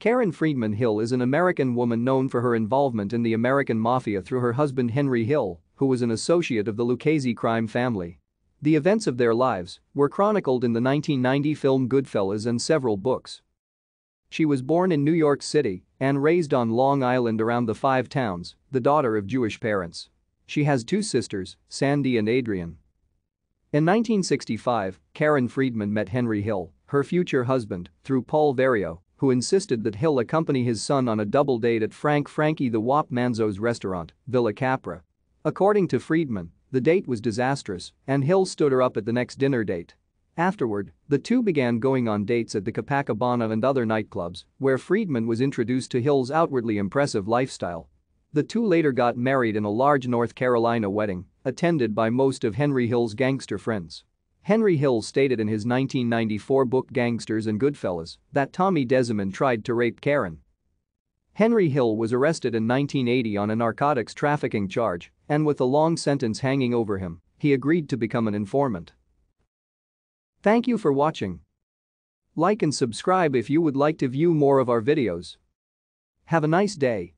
Karen Friedman Hill is an American woman known for her involvement in the American Mafia through her husband Henry Hill, who was an associate of the Lucchese crime family. The events of their lives were chronicled in the 1990 film Goodfellas and several books. She was born in New York City and raised on Long Island around the Five Towns, the daughter of Jewish parents. She has two sisters, Sandy and Adrian. In 1965, Karen Friedman met Henry Hill, her future husband, through Paul Vario, who insisted that Hill accompany his son on a double date at Frank Frankie the Wop Manzo's restaurant, Villa Capra. According to Friedman, the date was disastrous and Hill stood her up at the next dinner date. Afterward, the two began going on dates at the Copacabana and other nightclubs, where Friedman was introduced to Hill's outwardly impressive lifestyle. The two later got married in a large North Carolina wedding, attended by most of Henry Hill's gangster friends. Henry Hill stated in his 1994 book Gangsters and Goodfellas that Tommy DeSimone tried to rape Karen. Henry Hill was arrested in 1980 on a narcotics trafficking charge, and with a long sentence hanging over him, he agreed to become an informant. Thank you for watching. Like and subscribe if you would like to view more of our videos. Have a nice day.